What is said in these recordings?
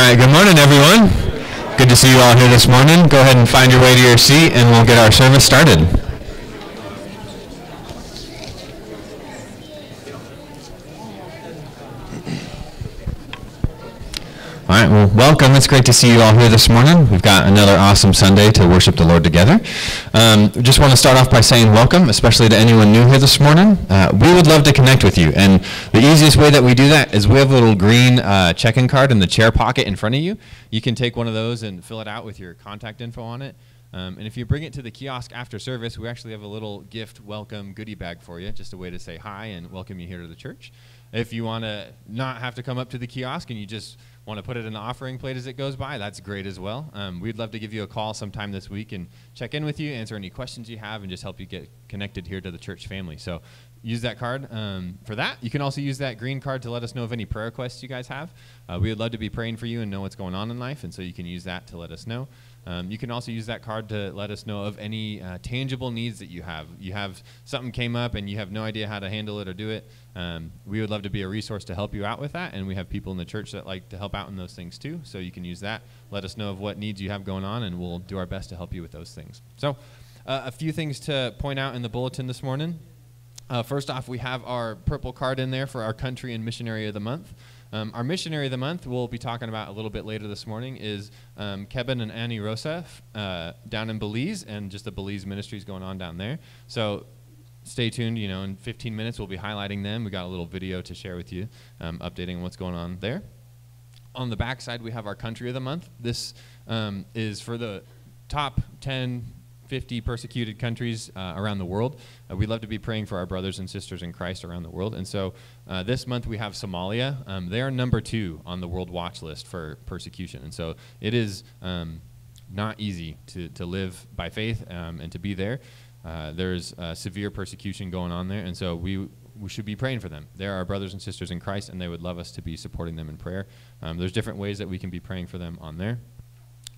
right, good morning, everyone. Good to see you all here this morning. Go ahead and find your way to your seat, and we'll get our service started. Right, well, welcome. It's great to see you all here this morning. We've got another awesome Sunday to worship the Lord together. Um, just want to start off by saying welcome, especially to anyone new here this morning. Uh, we would love to connect with you, and the easiest way that we do that is we have a little green uh, check-in card in the chair pocket in front of you. You can take one of those and fill it out with your contact info on it. Um, and if you bring it to the kiosk after service, we actually have a little gift welcome goodie bag for you, just a way to say hi and welcome you here to the church. If you want to not have to come up to the kiosk and you just want to put it in the offering plate as it goes by, that's great as well. Um, we'd love to give you a call sometime this week and check in with you, answer any questions you have, and just help you get connected here to the church family. So use that card um, for that. You can also use that green card to let us know of any prayer requests you guys have. Uh, we would love to be praying for you and know what's going on in life, and so you can use that to let us know. Um, you can also use that card to let us know of any uh, tangible needs that you have. You have something came up and you have no idea how to handle it or do it. Um, we would love to be a resource to help you out with that, and we have people in the church that like to help out in those things too. So you can use that. Let us know of what needs you have going on, and we'll do our best to help you with those things. So, uh, a few things to point out in the bulletin this morning. Uh, first off, we have our purple card in there for our country and missionary of the month. Um, our missionary of the month, we'll be talking about a little bit later this morning, is um, Kevin and Annie Rosa uh, down in Belize, and just the Belize ministries going on down there. So stay tuned. You know, in 15 minutes, we'll be highlighting them. We got a little video to share with you, um, updating what's going on there. On the back side, we have our country of the month. This um, is for the top 10 50 persecuted countries uh, around the world. Uh, we love to be praying for our brothers and sisters in Christ around the world. And so uh, this month we have Somalia. Um, they are number two on the world watch list for persecution. And so it is um, not easy to, to live by faith um, and to be there. Uh, there's uh, severe persecution going on there. And so we, we should be praying for them. They're our brothers and sisters in Christ, and they would love us to be supporting them in prayer. Um, there's different ways that we can be praying for them on there.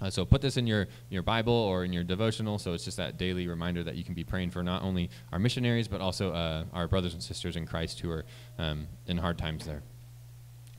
Uh, so put this in your, your Bible or in your devotional. So it's just that daily reminder that you can be praying for not only our missionaries, but also uh, our brothers and sisters in Christ who are um, in hard times there.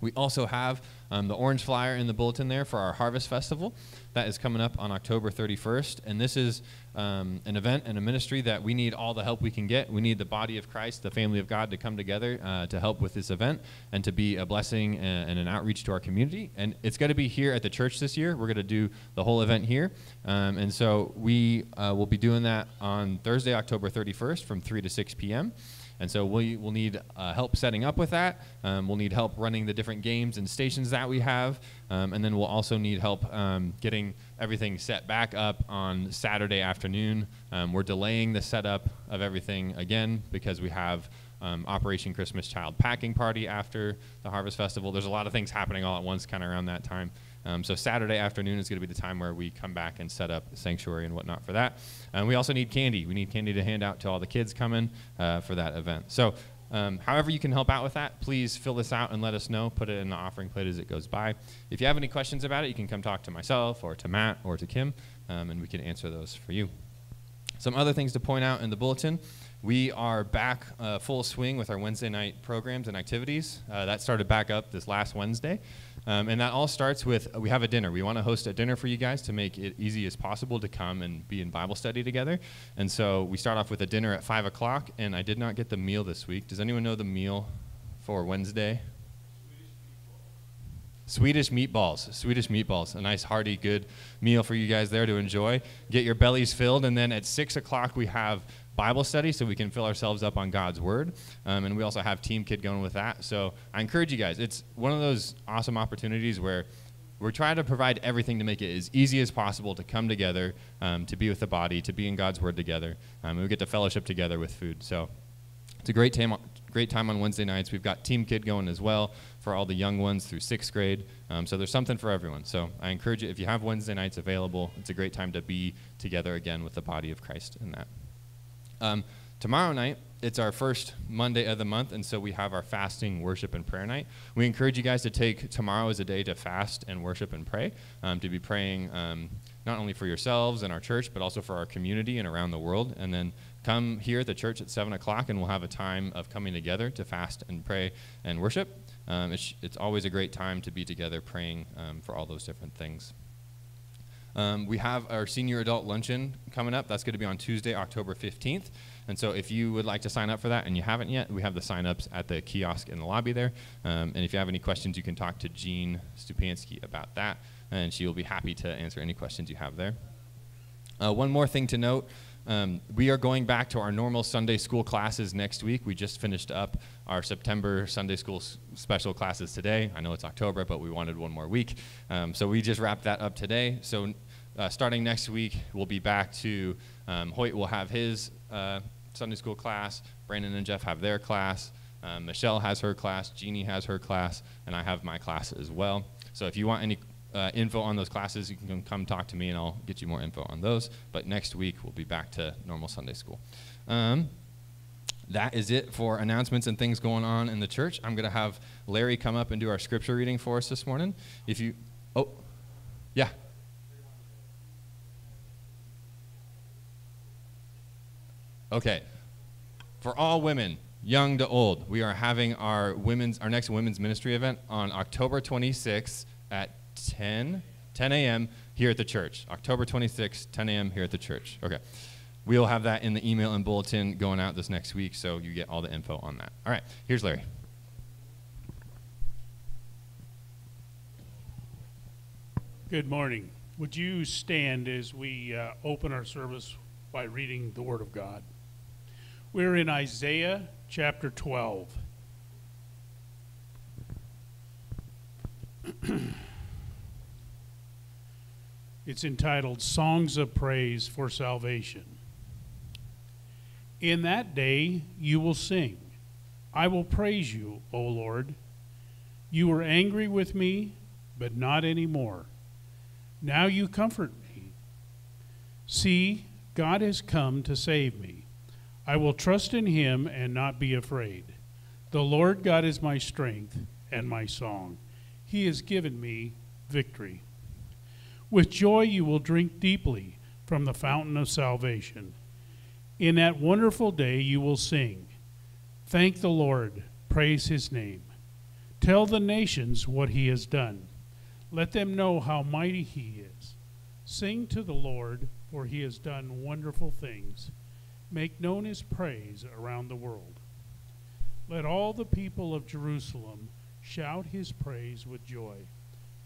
We also have um, the orange flyer in the bulletin there for our Harvest Festival. That is coming up on October 31st. And this is um, an event and a ministry that we need all the help we can get. We need the body of Christ, the family of God, to come together uh, to help with this event and to be a blessing and, and an outreach to our community. And it's going to be here at the church this year. We're going to do the whole event here. Um, and so we uh, will be doing that on Thursday, October 31st from 3 to 6 p.m. And so we will need uh, help setting up with that. Um, we'll need help running the different games and stations that we have. Um, and then we'll also need help um, getting everything set back up on Saturday afternoon. Um, we're delaying the setup of everything again because we have um, Operation Christmas Child packing party after the Harvest Festival. There's a lot of things happening all at once kind of around that time. Um, so Saturday afternoon is going to be the time where we come back and set up sanctuary and whatnot for that. And we also need candy. We need candy to hand out to all the kids coming uh, for that event. So um, however you can help out with that, please fill this out and let us know. Put it in the offering plate as it goes by. If you have any questions about it, you can come talk to myself or to Matt or to Kim, um, and we can answer those for you. Some other things to point out in the bulletin. We are back uh, full swing with our Wednesday night programs and activities. Uh, that started back up this last Wednesday. Um, and that all starts with we have a dinner. We want to host a dinner for you guys to make it easy as possible to come and be in Bible study together. And so we start off with a dinner at 5 o'clock. And I did not get the meal this week. Does anyone know the meal for Wednesday? Swedish meatballs. Swedish meatballs. A nice, hearty, good meal for you guys there to enjoy. Get your bellies filled. And then at 6 o'clock, we have Bible study so we can fill ourselves up on God's Word. Um, and we also have Team Kid going with that. So I encourage you guys. It's one of those awesome opportunities where we're trying to provide everything to make it as easy as possible to come together, um, to be with the body, to be in God's Word together. Um, and we get to fellowship together with food. So it's a great time, great time on Wednesday nights. We've got Team Kid going as well for all the young ones through sixth grade. Um, so there's something for everyone. So I encourage you, if you have Wednesday nights available, it's a great time to be together again with the body of Christ in that. Um, tomorrow night, it's our first Monday of the month, and so we have our fasting, worship, and prayer night. We encourage you guys to take tomorrow as a day to fast and worship and pray, um, to be praying um, not only for yourselves and our church, but also for our community and around the world. And then come here at the church at 7 o'clock and we'll have a time of coming together to fast and pray and worship. Um, it's, it's always a great time to be together praying um, for all those different things. Um, we have our senior adult luncheon coming up. That's going to be on Tuesday, October 15th. And so if you would like to sign up for that and you haven't yet, we have the sign-ups at the kiosk in the lobby there. Um, and if you have any questions, you can talk to Jean Stupansky about that, and she will be happy to answer any questions you have there. Uh, one more thing to note. Um, we are going back to our normal Sunday school classes next week. We just finished up our September Sunday school special classes today. I know it's October, but we wanted one more week. Um, so we just wrapped that up today. So uh, starting next week, we'll be back to um, Hoyt will have his uh, Sunday school class, Brandon and Jeff have their class, um, Michelle has her class, Jeannie has her class, and I have my class as well. So if you want any uh, info on those classes, you can come talk to me and I'll get you more info on those. But next week, we'll be back to normal Sunday school. Um, that is it for announcements and things going on in the church. I'm going to have Larry come up and do our scripture reading for us this morning. If you, oh, yeah. Okay. For all women, young to old, we are having our women's our next women's ministry event on October 26th at 10 10 a.m. here at the church. October 26th, 10 a.m. here at the church. Okay. We'll have that in the email and bulletin going out this next week, so you get all the info on that. All right, here's Larry. Good morning. Would you stand as we uh, open our service by reading the Word of God? We're in Isaiah chapter 12. it's entitled Songs of Praise for Salvation. In that day you will sing, I will praise you, O Lord. You were angry with me, but not anymore. Now you comfort me. See, God has come to save me. I will trust in him and not be afraid. The Lord God is my strength and my song. He has given me victory. With joy you will drink deeply from the fountain of salvation. In that wonderful day you will sing. Thank the Lord, praise his name. Tell the nations what he has done. Let them know how mighty he is. Sing to the Lord, for he has done wonderful things. Make known his praise around the world. Let all the people of Jerusalem shout his praise with joy,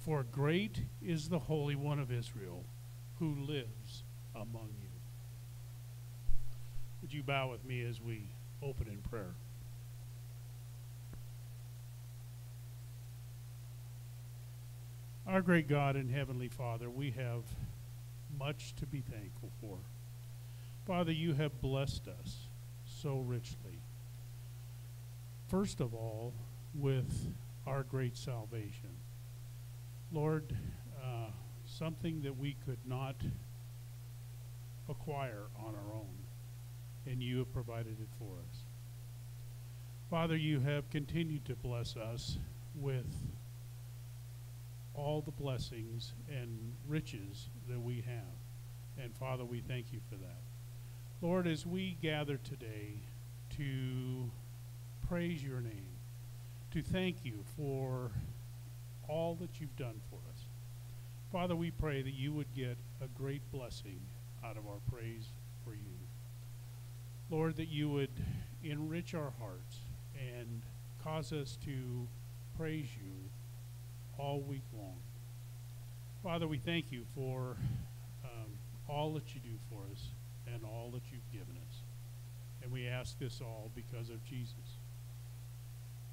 for great is the Holy One of Israel who lives among you. Would you bow with me as we open in prayer? Our great God and Heavenly Father, we have much to be thankful for. Father, you have blessed us so richly. First of all, with our great salvation. Lord, uh, something that we could not acquire on our own, and you have provided it for us. Father, you have continued to bless us with all the blessings and riches that we have. And Father, we thank you for that. Lord, as we gather today to praise your name, to thank you for all that you've done for us, Father, we pray that you would get a great blessing out of our praise for you. Lord, that you would enrich our hearts and cause us to praise you all week long. Father, we thank you for um, all that you do for us and all that you've given us. And we ask this all because of Jesus.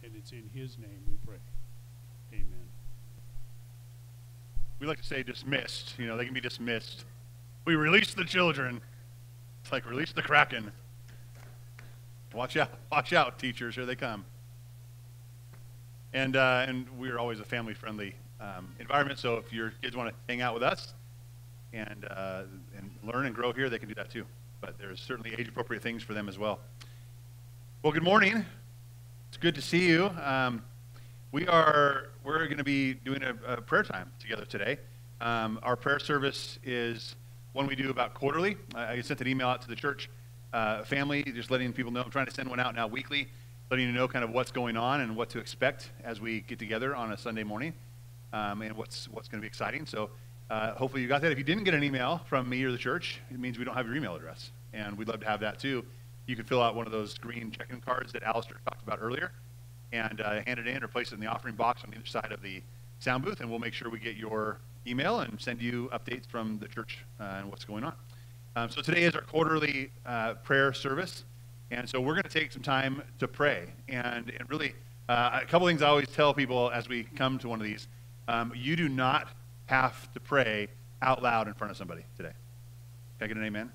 And it's in his name we pray. Amen. We like to say dismissed. You know, they can be dismissed. We release the children. It's like release the kraken. Watch out. Watch out, teachers. Here they come. And, uh, and we're always a family-friendly um, environment, so if your kids want to hang out with us and, uh, and learn and grow here, they can do that too. But there's certainly age-appropriate things for them as well. Well, good morning. It's good to see you. Um, we are we're going to be doing a, a prayer time together today. Um, our prayer service is one we do about quarterly. I, I sent an email out to the church uh, family, just letting people know. I'm trying to send one out now weekly, letting you know kind of what's going on and what to expect as we get together on a Sunday morning, um, and what's what's going to be exciting. So uh, hopefully you got that. If you didn't get an email from me or the church, it means we don't have your email address, and we'd love to have that too. You can fill out one of those green check-in cards that Alistair talked about earlier, and uh, hand it in or place it in the offering box on either side of the sound booth, and we'll make sure we get your email and send you updates from the church uh, and what's going on. Um, so today is our quarterly uh, prayer service, and so we're going to take some time to pray. And, and really, uh, a couple things I always tell people as we come to one of these: um, you do not have to pray out loud in front of somebody today. Can I get an amen?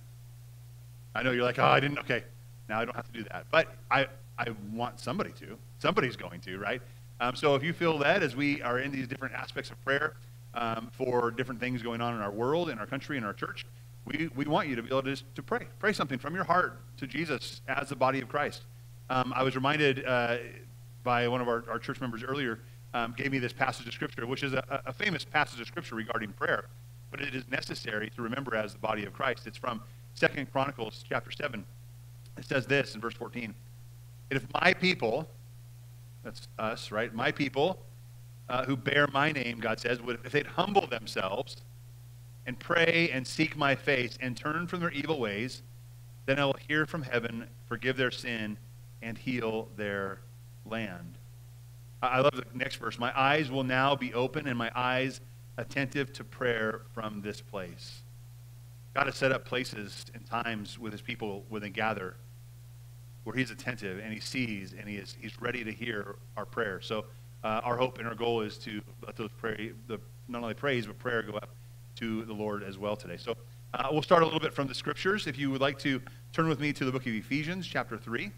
I know you're like, oh, I didn't. Okay, now I don't have to do that, but I I want somebody to. Somebody's going to, right? Um, so if you feel that as we are in these different aspects of prayer um, for different things going on in our world, in our country, in our church, we, we want you to be able to, to pray. Pray something from your heart to Jesus as the body of Christ. Um, I was reminded uh, by one of our, our church members earlier, um, gave me this passage of Scripture, which is a, a famous passage of Scripture regarding prayer, but it is necessary to remember as the body of Christ. It's from Second Chronicles chapter 7. It says this in verse 14. If my people, that's us, right? My people uh, who bear my name, God says, would, if they'd humble themselves and pray and seek my face and turn from their evil ways, then I will hear from heaven, forgive their sin, and heal their land. I love the next verse. My eyes will now be open and my eyes attentive to prayer from this place. God has set up places and times with his people when they gather where he's attentive and he sees and he is he's ready to hear our prayer. So uh, our hope and our goal is to let those pray, the, not only praise but prayer go up to the Lord as well today. So uh, we'll start a little bit from the scriptures. If you would like to turn with me to the book of Ephesians, chapter 3.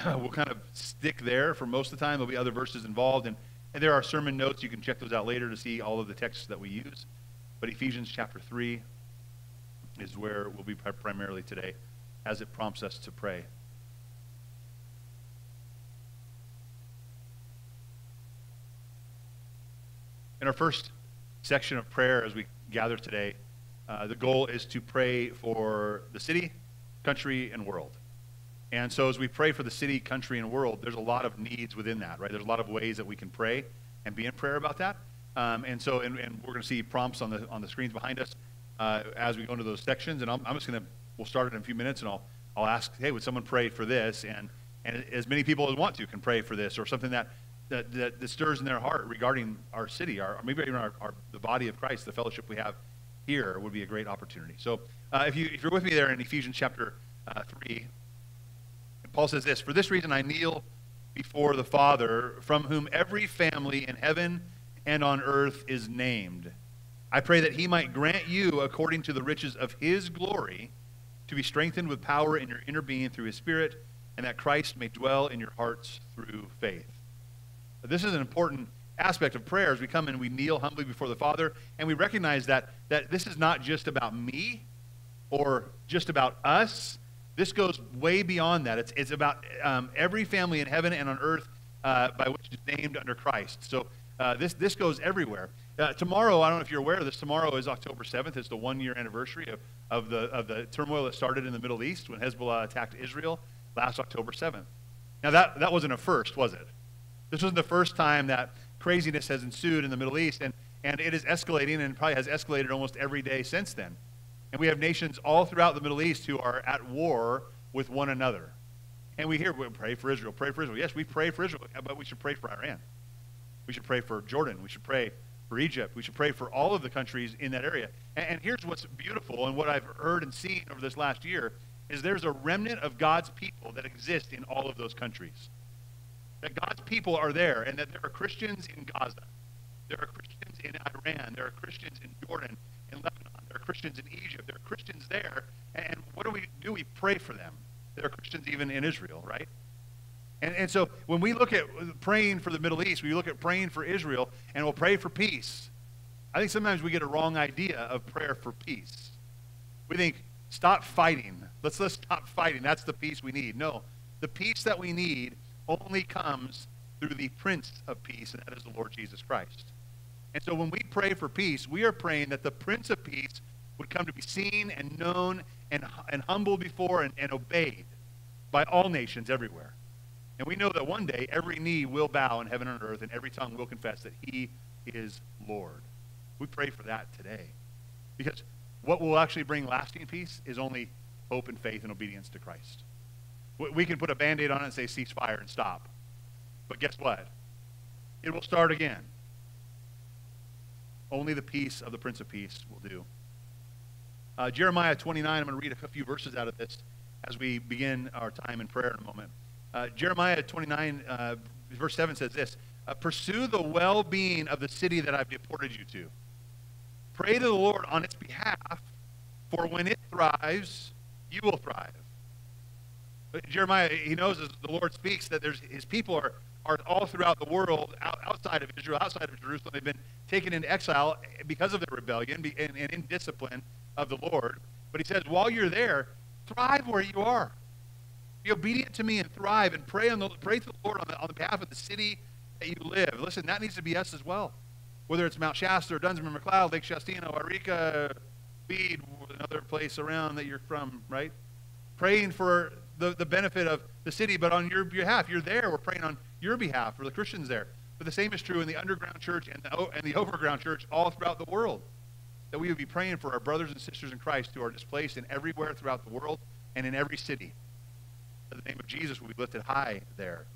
we'll kind of stick there for most of the time. There'll be other verses involved, and, and there are sermon notes. You can check those out later to see all of the texts that we use. But Ephesians chapter 3 is where we'll be primarily today as it prompts us to pray. In our first section of prayer as we gather today, uh, the goal is to pray for the city, country, and world. And so as we pray for the city, country, and world, there's a lot of needs within that, right? There's a lot of ways that we can pray and be in prayer about that. Um, and so, and, and we're going to see prompts on the on the screens behind us uh, as we go into those sections. And I'm, I'm just going to we'll start it in a few minutes, and I'll I'll ask, hey, would someone pray for this? And and as many people as want to can pray for this, or something that that, that, that stirs in their heart regarding our city, our maybe even our, our the body of Christ, the fellowship we have here would be a great opportunity. So uh, if you if you're with me there in Ephesians chapter uh, three, Paul says this: For this reason I kneel before the Father, from whom every family in heaven and on earth is named. I pray that he might grant you, according to the riches of his glory, to be strengthened with power in your inner being through his Spirit, and that Christ may dwell in your hearts through faith. This is an important aspect of prayer as we come and we kneel humbly before the Father, and we recognize that, that this is not just about me or just about us. This goes way beyond that. It's, it's about um, every family in heaven and on earth uh, by which is named under Christ. So uh, this, this goes everywhere. Uh, tomorrow, I don't know if you're aware of this, tomorrow is October 7th. It's the one year anniversary of, of, the, of the turmoil that started in the Middle East when Hezbollah attacked Israel last October 7th. Now, that, that wasn't a first, was it? This wasn't the first time that craziness has ensued in the Middle East, and, and it is escalating and probably has escalated almost every day since then. And we have nations all throughout the Middle East who are at war with one another. And we hear, we pray for Israel, pray for Israel. Yes, we pray for Israel, but we should pray for Iran. We should pray for Jordan. We should pray for Egypt. We should pray for all of the countries in that area. And, and here's what's beautiful and what I've heard and seen over this last year is there's a remnant of God's people that exist in all of those countries. That God's people are there and that there are Christians in Gaza. There are Christians in Iran. There are Christians in Jordan, in Lebanon. There are Christians in Egypt. There are Christians there. And what do we do? We pray for them. There are Christians even in Israel, right? And, and so when we look at praying for the Middle East, we look at praying for Israel, and we'll pray for peace. I think sometimes we get a wrong idea of prayer for peace. We think, stop fighting. Let's, let's stop fighting. That's the peace we need. No, the peace that we need only comes through the Prince of Peace, and that is the Lord Jesus Christ. And so when we pray for peace, we are praying that the Prince of Peace would come to be seen and known and, and humbled before and, and obeyed by all nations everywhere. And we know that one day every knee will bow in heaven and earth, and every tongue will confess that he is Lord. We pray for that today. Because what will actually bring lasting peace is only hope and faith and obedience to Christ. We can put a band aid on it and say ceasefire and stop. But guess what? It will start again. Only the peace of the Prince of Peace will do. Uh, Jeremiah 29, I'm going to read a few verses out of this as we begin our time in prayer in a moment. Uh, Jeremiah 29, uh, verse 7 says this uh, Pursue the well being of the city that I've deported you to. Pray to the Lord on its behalf, for when it thrives, you will thrive. But Jeremiah, he knows as the Lord speaks that there's, his people are, are all throughout the world, outside of Israel, outside of Jerusalem. They've been taken into exile because of their rebellion and, and in discipline of the Lord. But he says, while you're there, thrive where you are. Be obedient to me and thrive and pray, on the, pray to the Lord on the, on the behalf of the city that you live. Listen, that needs to be us as well. Whether it's Mount Shasta or Dunsmuir, McCloud, Lake Shastina, Eureka, Weed, another place around that you're from, right? Praying for the, the benefit of the city, but on your behalf. You're there. We're praying on your behalf for the Christians there. But the same is true in the underground church and the, and the overground church all throughout the world. That we would be praying for our brothers and sisters in Christ who are displaced in everywhere throughout the world and in every city the name of Jesus will be lifted high there.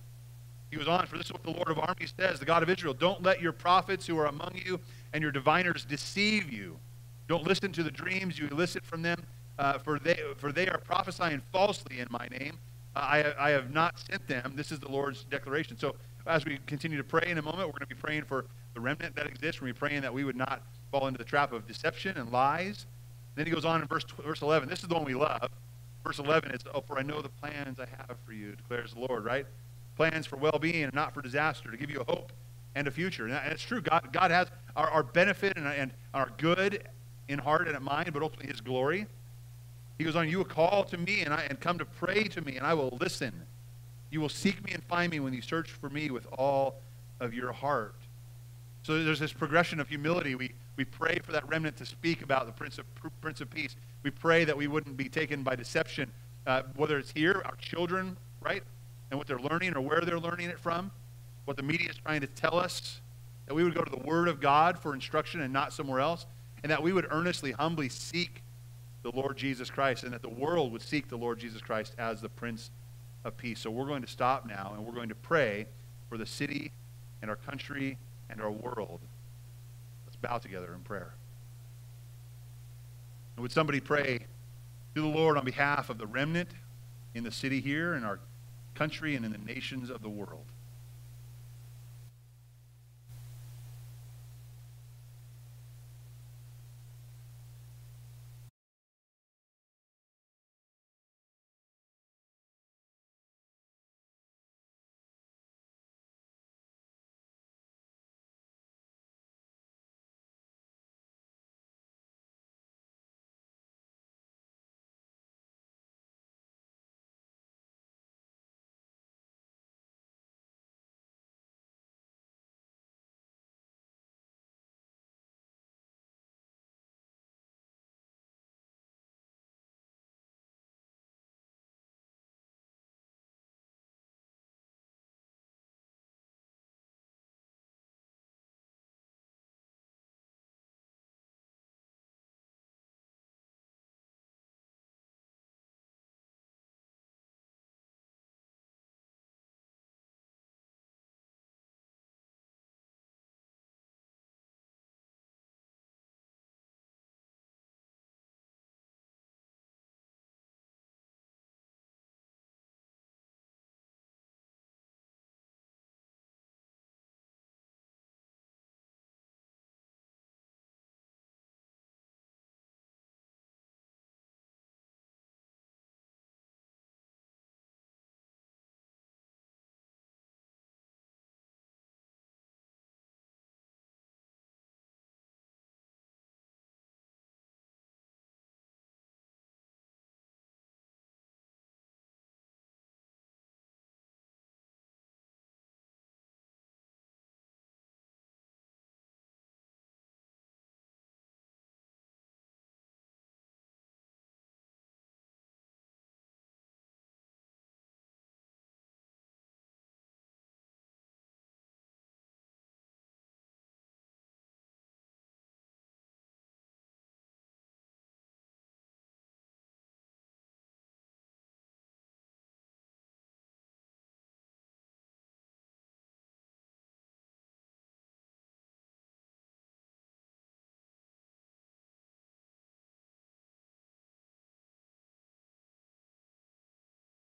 He was on, for this is what the Lord of armies says, the God of Israel. Don't let your prophets who are among you and your diviners deceive you. Don't listen to the dreams you elicit from them, uh, for, they, for they are prophesying falsely in my name. Uh, I, I have not sent them. This is the Lord's declaration. So as we continue to pray in a moment, we're going to be praying for the remnant that exists. We're going to be praying that we would not fall into the trap of deception and lies. Then he goes on in verse, verse 11. This is the one we love. Verse 11 is, Oh, for I know the plans I have for you, declares the Lord, right? Plans for well being and not for disaster, to give you a hope and a future. And it's true. God, God has our, our benefit and, and our good in heart and in mind, but ultimately his glory. He goes on, You will call to me and, I, and come to pray to me, and I will listen. You will seek me and find me when you search for me with all of your heart. So there's this progression of humility. We, we pray for that remnant to speak about the Prince of, Prince of Peace. We pray that we wouldn't be taken by deception, uh, whether it's here, our children, right? And what they're learning or where they're learning it from, what the media is trying to tell us, that we would go to the Word of God for instruction and not somewhere else, and that we would earnestly, humbly seek the Lord Jesus Christ, and that the world would seek the Lord Jesus Christ as the Prince of Peace. So we're going to stop now, and we're going to pray for the city and our country and our world. Bow together in prayer. And would somebody pray to the Lord on behalf of the remnant in the city here, in our country, and in the nations of the world?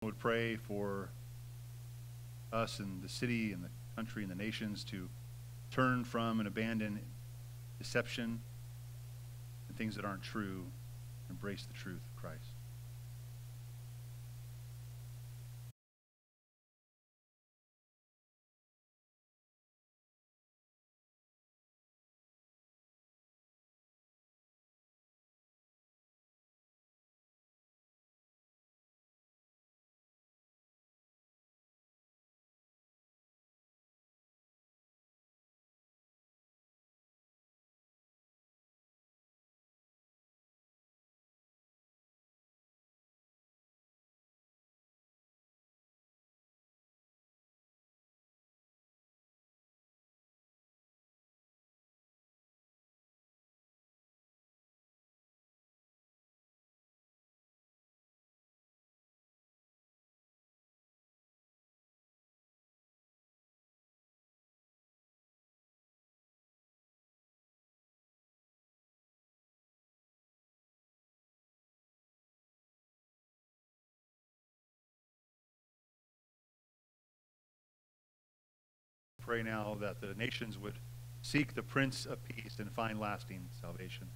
Would pray for us and the city and the country and the nations to turn from and abandon deception and things that aren't true, embrace the truth of Christ. Pray now that the nations would seek the Prince of Peace and find lasting salvation.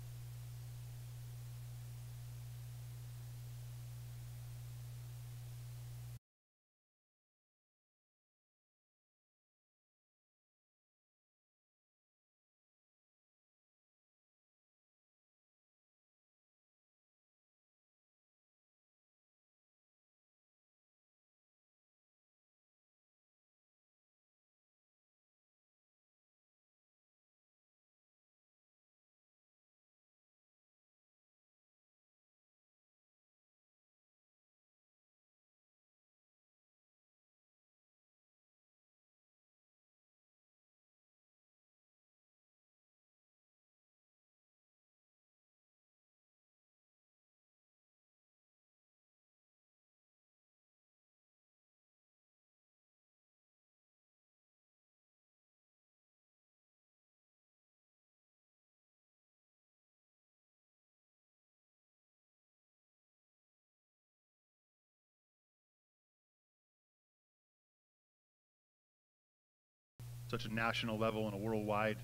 Such a national level and a worldwide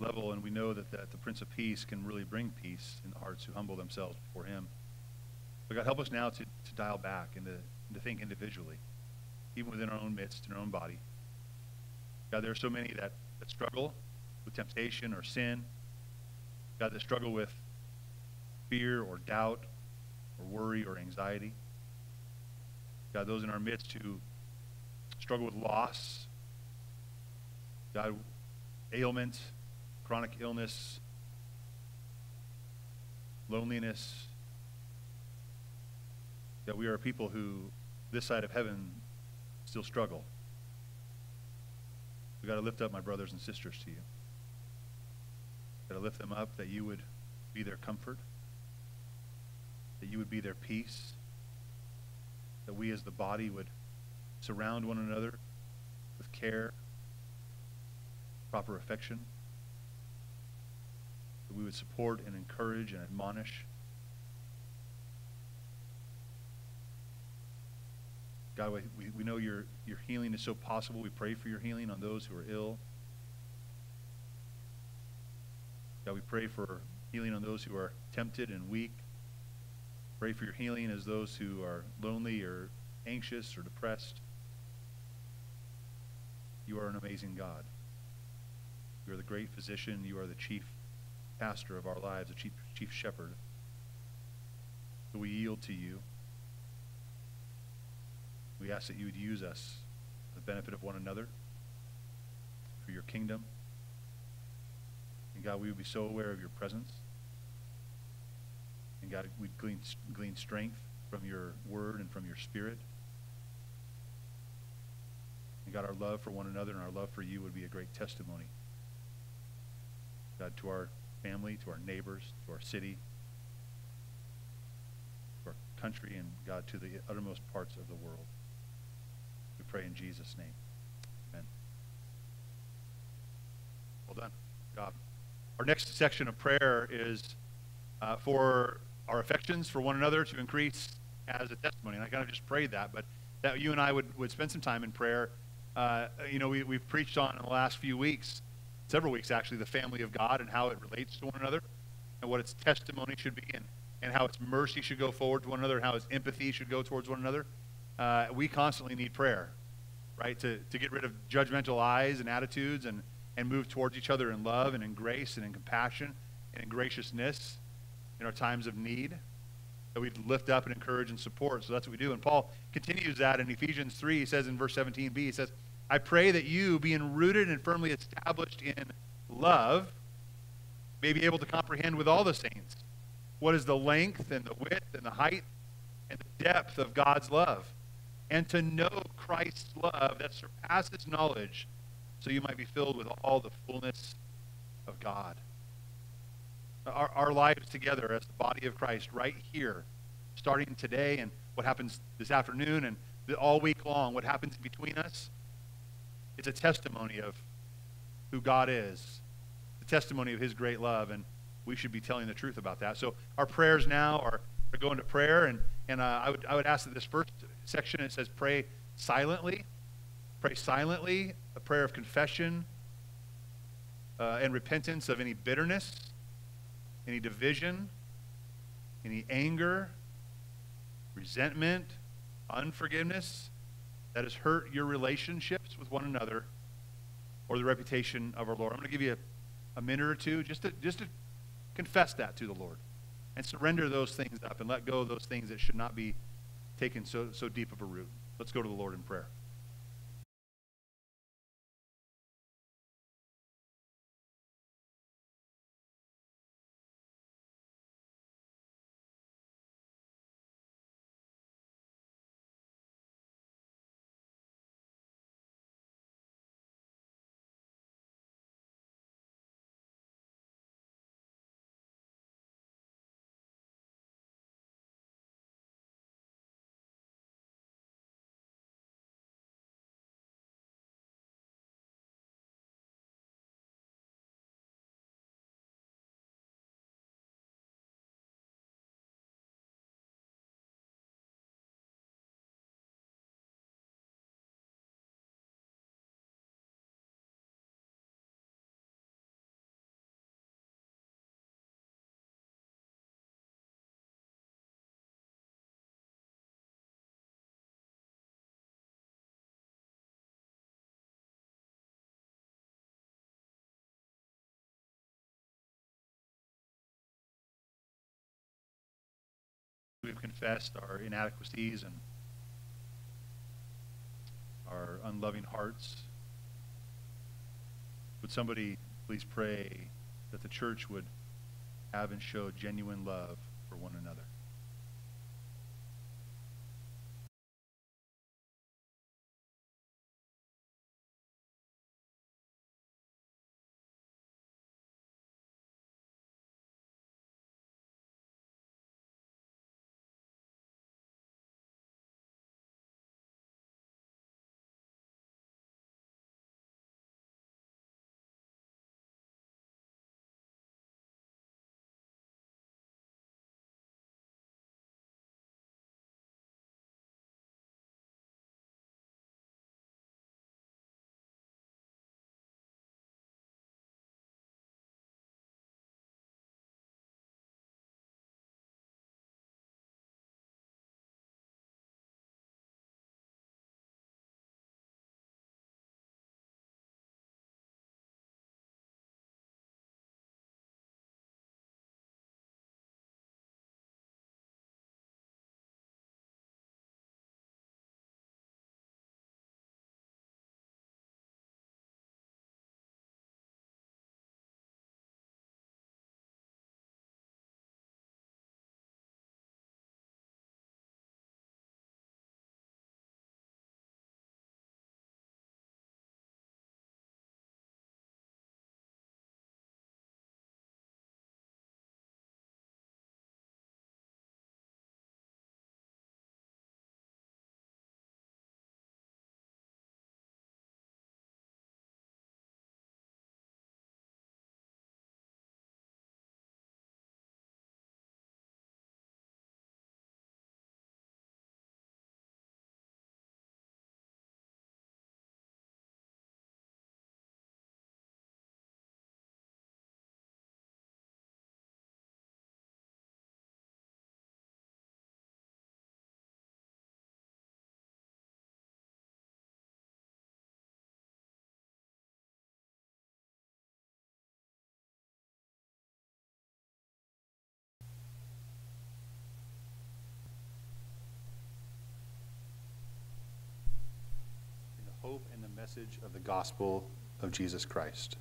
level, and we know that, that the Prince of Peace can really bring peace in the hearts who humble themselves before Him. But God, help us now to, to dial back and to, and to think individually, even within our own midst, in our own body. God, there are so many that, that struggle with temptation or sin. God, that struggle with fear or doubt or worry or anxiety. God, those in our midst who struggle with loss God, ailment, chronic illness, loneliness. That we are people who, this side of heaven, still struggle. We've got to lift up my brothers and sisters to you. We've Got to lift them up that you would be their comfort, that you would be their peace, that we as the body would surround one another with care proper affection, that we would support and encourage and admonish. God, we, we know your, your healing is so possible. We pray for your healing on those who are ill. God, we pray for healing on those who are tempted and weak. Pray for your healing as those who are lonely or anxious or depressed. You are an amazing God. You are the great physician. You are the chief pastor of our lives, the chief, chief shepherd. So we yield to you. We ask that you would use us for the benefit of one another, for your kingdom. And God, we would be so aware of your presence. And God, we'd glean, glean strength from your word and from your spirit. And God, our love for one another and our love for you would be a great testimony. God, to our family, to our neighbors, to our city, to our country, and God, to the uttermost parts of the world. We pray in Jesus' name. Amen. Well done. God. Our next section of prayer is uh, for our affections for one another to increase as a testimony. And I kind of just prayed that, but that you and I would, would spend some time in prayer. Uh, you know, we, we've preached on in the last few weeks, several weeks actually, the family of God and how it relates to one another and what its testimony should be and, and how its mercy should go forward to one another and how its empathy should go towards one another. Uh, we constantly need prayer, right, to, to get rid of judgmental eyes and attitudes and, and move towards each other in love and in grace and in compassion and in graciousness in our times of need that we lift up and encourage and support. So that's what we do. And Paul continues that in Ephesians 3. He says in verse 17b, he says, I pray that you, being rooted and firmly established in love, may be able to comprehend with all the saints what is the length and the width and the height and the depth of God's love, and to know Christ's love that surpasses knowledge, so you might be filled with all the fullness of God. Our, our lives together as the body of Christ right here, starting today and what happens this afternoon and all week long, what happens between us, it's a testimony of who God is, the testimony of his great love, and we should be telling the truth about that. So our prayers now are, are going to prayer, and, and uh, I, would, I would ask that this first section, it says pray silently. Pray silently, a prayer of confession uh, and repentance of any bitterness any division, any anger, resentment, unforgiveness that has hurt your relationships with one another or the reputation of our Lord. I'm going to give you a, a minute or two just to, just to confess that to the Lord and surrender those things up and let go of those things that should not be taken so, so deep of a root. Let's go to the Lord in prayer. We've confessed our inadequacies and our unloving hearts. Would somebody please pray that the church would have and show genuine love for one another? Message of the gospel of Jesus Christ.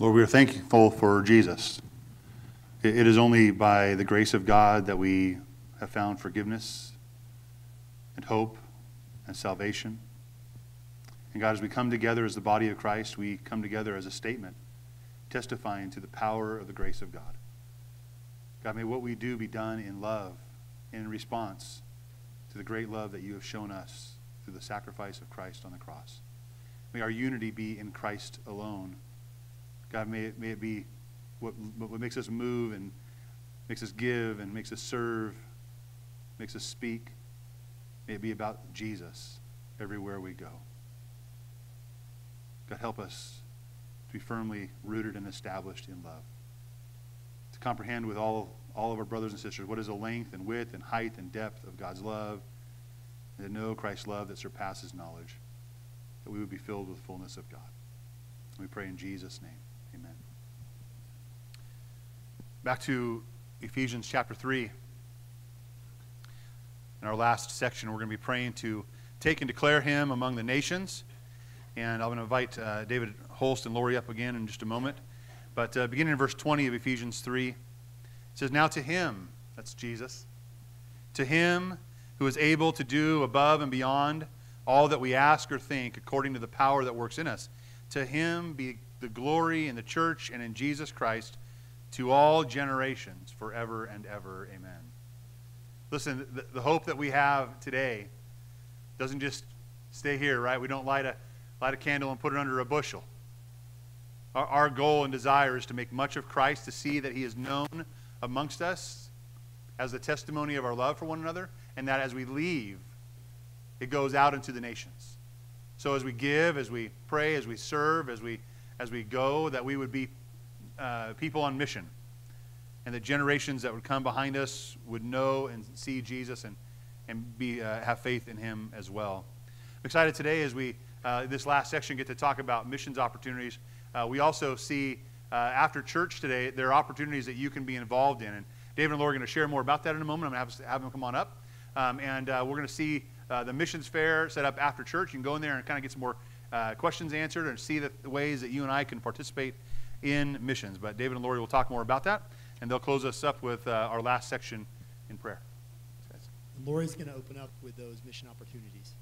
Lord, we are thankful for Jesus. It is only by the grace of God that we have found forgiveness and hope and salvation. And God, as we come together as the body of Christ, we come together as a statement testifying to the power of the grace of God. God, may what we do be done in love in response to the great love that you have shown us through the sacrifice of Christ on the cross. May our unity be in Christ alone God, may it, may it be what, what makes us move and makes us give and makes us serve, makes us speak. May it be about Jesus everywhere we go. God, help us to be firmly rooted and established in love. To comprehend with all, all of our brothers and sisters what is the length and width and height and depth of God's love, and to know Christ's love that surpasses knowledge, that we would be filled with fullness of God. We pray in Jesus' name. Amen. Back to Ephesians chapter 3. In our last section, we're going to be praying to take and declare him among the nations. And I'm going to invite uh, David Holst and Lori up again in just a moment. But uh, beginning in verse 20 of Ephesians 3, it says, Now to him, that's Jesus, to him who is able to do above and beyond all that we ask or think according to the power that works in us, to him be the glory in the church and in Jesus Christ to all generations forever and ever. Amen. Listen, the, the, hope that we have today doesn't just stay here, right? We don't light a, light a candle and put it under a bushel. Our, our goal and desire is to make much of Christ, to see that he is known amongst us as the testimony of our love for one another, and that as we leave, it goes out into the nations. So as we give, as we pray, as we serve, as we as we go, that we would be uh, people on mission. And the generations that would come behind us would know and see Jesus and, and be, uh, have faith in him as well. I'm excited today as we, uh, this last section, get to talk about missions opportunities. Uh, we also see uh, after church today, there are opportunities that you can be involved in. And David and Laura are going to share more about that in a moment. I'm going to have, have them come on up. Um, and uh, we're going to see the missions fair set up after church. You can go in there and kind of get some more questions answered and see the ways that you and I can participate in missions. But David and Lori will talk more about that, and they'll close us up with uh, our last section in prayer. Lori's going to open up with those mission opportunities.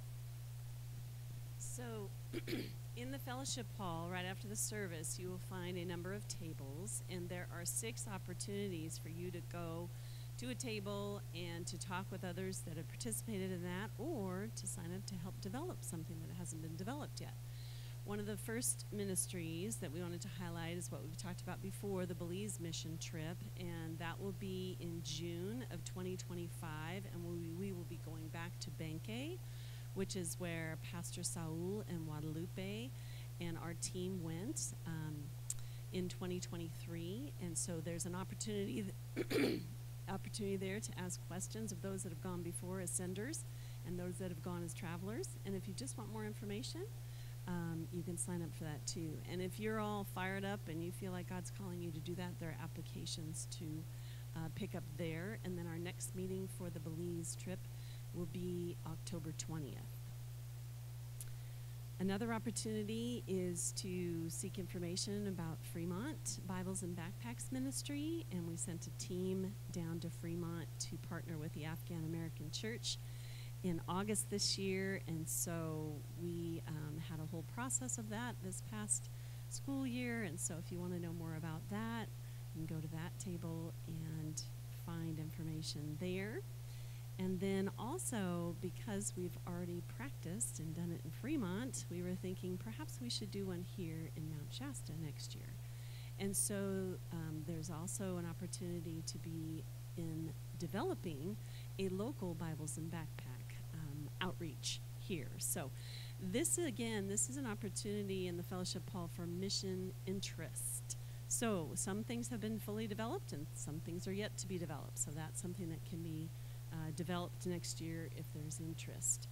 So, In the fellowship hall, right after the service, you will find a number of tables, and there are six opportunities for you to go to a table and to talk with others that have participated in that or to sign up to help develop something that hasn't been developed yet. One of the first ministries that we wanted to highlight is what we've talked about before the Belize mission trip, and that will be in June of 2025, and we, we will be going back to Benque, which is where Pastor Saul and Guadalupe and our team went um, in 2023. And so there's an opportunity. opportunity there to ask questions of those that have gone before as senders and those that have gone as travelers. And if you just want more information, um, you can sign up for that too. And if you're all fired up and you feel like God's calling you to do that, there are applications to uh, pick up there. And then our next meeting for the Belize trip will be October 20th. Another opportunity is to seek information about Fremont Bibles and Backpacks Ministry, and we sent a team down to Fremont to partner with the Afghan American Church in August this year, and so we um, had a whole process of that this past school year. And so, if you want to know more about that, you can go to that table and find information there. And then also, because we've already practiced and done it in Fremont, we were thinking perhaps we should do one here in Mount Shasta next year. And so um, there's also an opportunity to be in developing a local Bibles and Backpack um, outreach here. So this again, this is an opportunity in the fellowship hall for mission interest. So some things have been fully developed and some things are yet to be developed. So that's something that can be uh, developed next year if there's interest.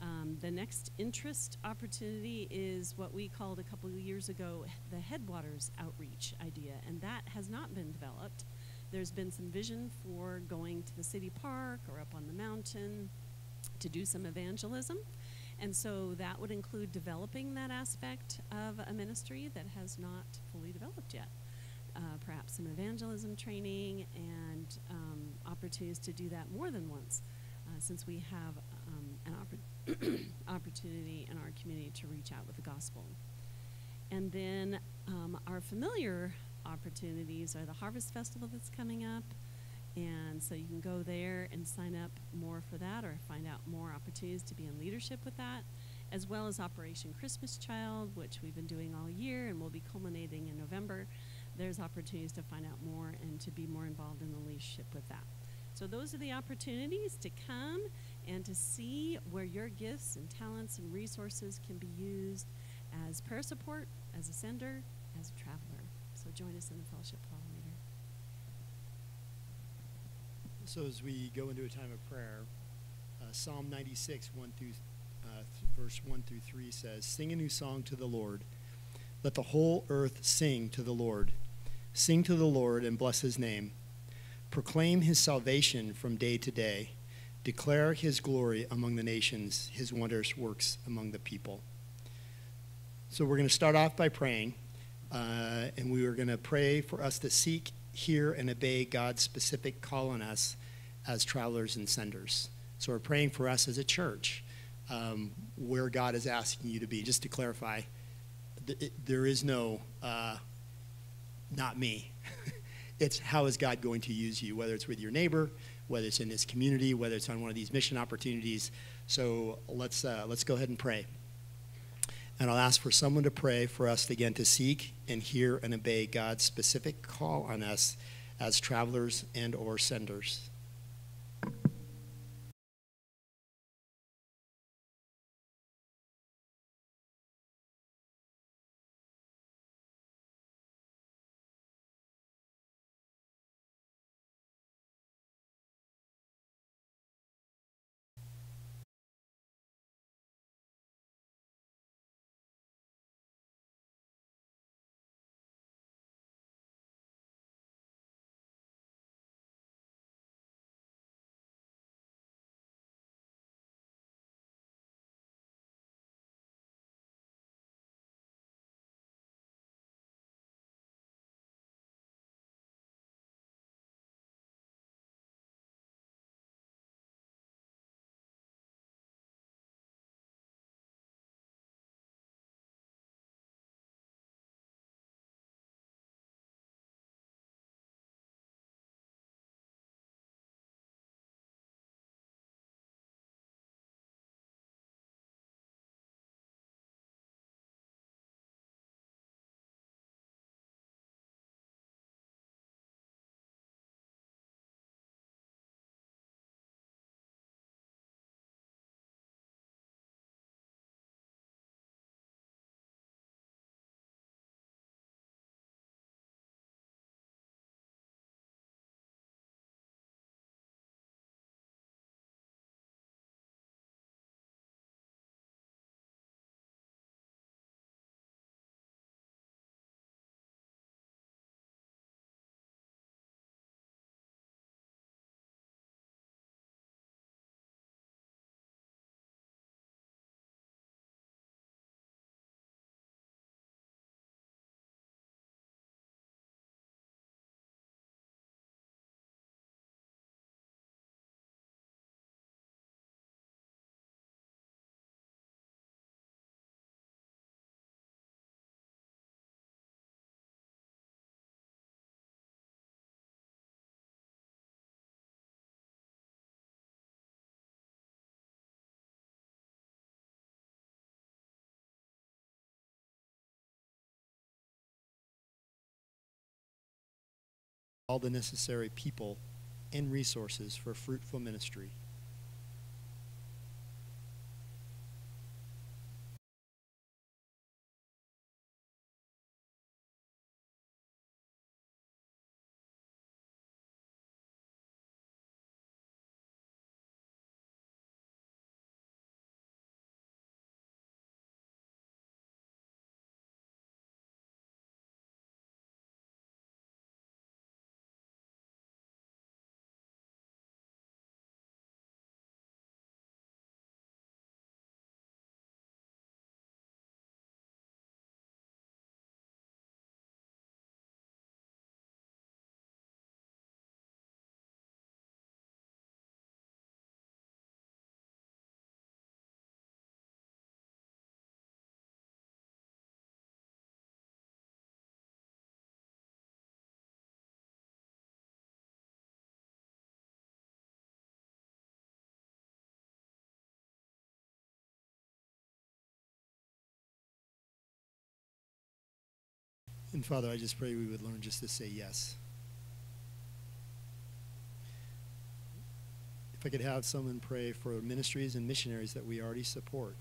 Um, the next interest opportunity is what we called a couple of years ago the Headwaters outreach idea, and that has not been developed. There's been some vision for going to the city park or up on the mountain to do some evangelism. And so that would include developing that aspect of a ministry that has not fully developed yet uh, perhaps some evangelism training and um, opportunities to do that more than once, uh, since we have um, an oppor- opportunity in our community to reach out with the gospel. And then um, our familiar opportunities are the Harvest Festival that's coming up. And so you can go there and sign up more for that or find out more opportunities to be in leadership with that, as well as Operation Christmas Child, which we've been doing all year and will be culminating in November there's opportunities to find out more and to be more involved in the leadership with that. So those are the opportunities to come and to see where your gifts and talents and resources can be used as prayer support, as a sender, as a traveler. So join us in the fellowship hall later. So as we go into a time of prayer, uh, Psalm 96, 1 through, uh, verse 1 through 3 says, Sing a new song to the Lord. Let the whole earth sing to the Lord. Sing to the Lord and bless his name. Proclaim his salvation from day to day. Declare his glory among the nations, his wondrous works among the people. So we're going to start off by praying, uh, and we are going to pray for us to seek, hear, and obey God's specific call on us as travelers and senders. So we're praying for us as a church, um, where God is asking you to be. Just to clarify, th- it, there is no uh, not me. it's how is God going to use you, whether it's with your neighbor, whether it's in this community, whether it's on one of these mission opportunities. So let's, uh, let's go ahead and pray. And I'll ask for someone to pray for us again to seek and hear and obey God's specific call on us as travelers and or senders. All the necessary people and resources for fruitful ministry. And Father, I just pray we would learn just to say yes. If I could have someone pray for ministries and missionaries that we already support.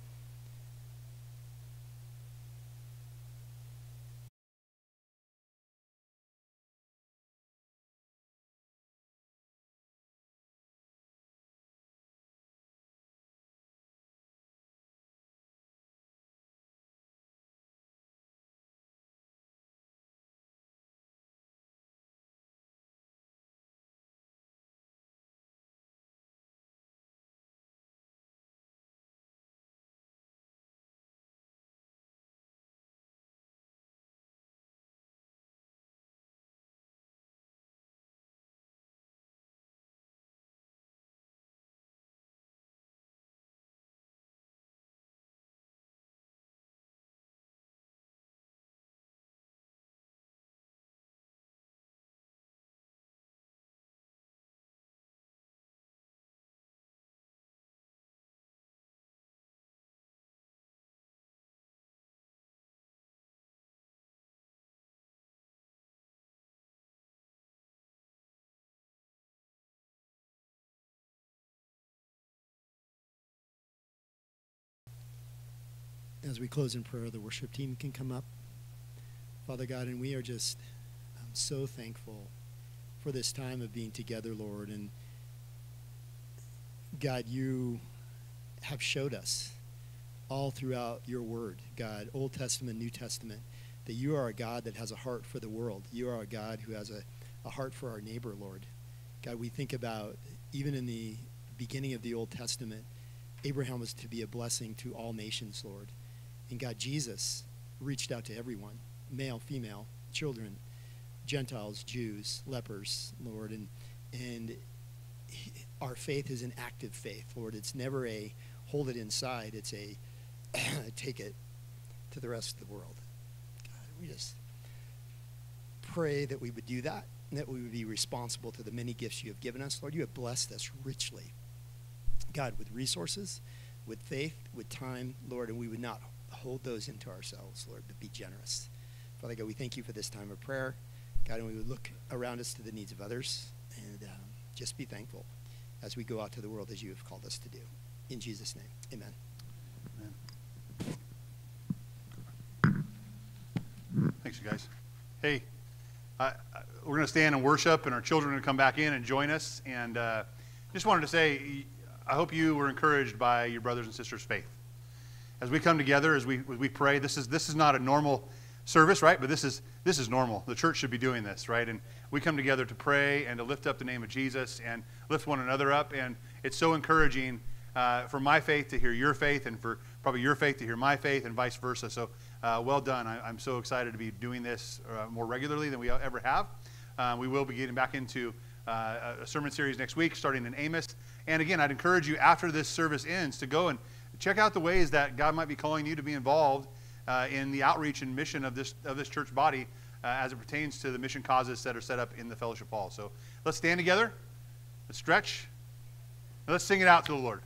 As we close in prayer, the worship team can come up. Father God, and we are just um, so thankful for this time of being together, Lord. And God, you have showed us all throughout your word, God, Old Testament, New Testament, that you are a God that has a heart for the world. You are a God who has a, a heart for our neighbor, Lord. God, we think about even in the beginning of the Old Testament, Abraham was to be a blessing to all nations, Lord. And God, Jesus reached out to everyone male, female, children, Gentiles, Jews, lepers, Lord. And, and he, our faith is an active faith, Lord. It's never a hold it inside, it's a take it to the rest of the world. God, we just pray that we would do that, that we would be responsible to the many gifts you have given us. Lord, you have blessed us richly. God, with resources, with faith, with time, Lord, and we would not hold those into ourselves, Lord, but be generous. Father God, we thank you for this time of prayer. God, and we would look around us to the needs of others and um, just be thankful as we go out to the world as you have called us to do. In Jesus' name, amen. amen. Thanks, you guys. Hey, we're going to stand and worship, and our children are going to come back in and join us. And uh, just wanted to say, I hope you were encouraged by your brothers and sisters' faith as we come together, as we, as we pray, this is, this is not a normal service, right? But this is, this is normal. The church should be doing this, right? And we come together to pray and to lift up the name of Jesus and lift one another up. And it's so encouraging uh, for my faith to hear your faith and for probably your faith to hear my faith and vice versa. So uh, well done. I, am so excited to be doing this uh, more regularly than we ever have. Uh, we will be getting back into uh, a sermon series next week, starting in Amos. And again, I'd encourage you after this service ends to go and check out the ways that God might be calling you to be involved uh, in the outreach and mission of this, of this church body uh, as it pertains to the mission causes that are set up in the fellowship hall. So let's stand together, let's stretch, let's sing it out to the Lord.